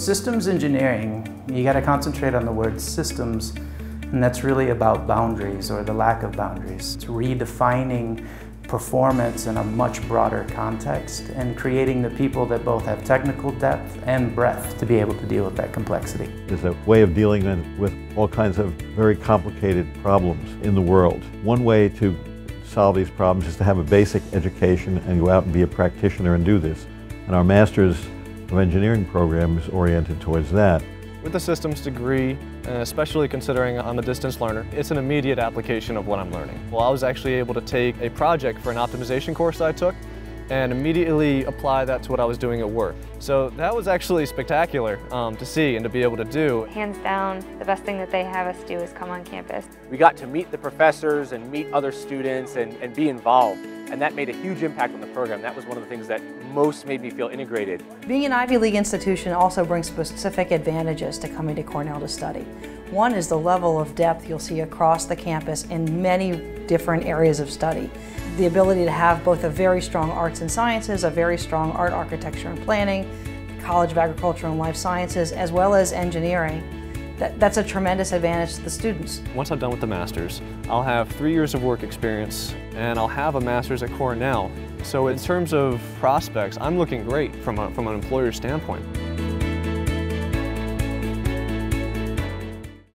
Systems engineering, you got to concentrate on the word systems, and that's really about boundaries or the lack of boundaries. It's redefining performance in a much broader context and creating the people that both have technical depth and breadth to be able to deal with that complexity. It's a way of dealing with all kinds of very complicated problems in the world. One way to solve these problems is to have a basic education and go out and be a practitioner and do this. And our Masters of Engineering program is oriented towards that. With the systems degree, and especially considering I'm a distance learner, it's an immediate application of what I'm learning. Well, I was actually able to take a project for an optimization course I took and immediately apply that to what I was doing at work. So that was actually spectacular um, to see and to be able to do. Hands down, the best thing that they have us do is come on campus. We got to meet the professors and meet other students and, and be involved. And that made a huge impact on the program. That was one of the things that most made me feel integrated. Being an Ivy League institution also brings specific advantages to coming to Cornell to study. One is the level of depth you'll see across the campus in many different areas of study. The ability to have both a very strong arts and sciences, a very strong art, architecture, and planning, College of Agriculture and Life Sciences, as well as engineering that, that's a tremendous advantage to the students. Once I'm done with the master's, I'll have three years of work experience and I'll have a master's at Cornell. So in terms of prospects, I'm looking great from, a, from an employer standpoint.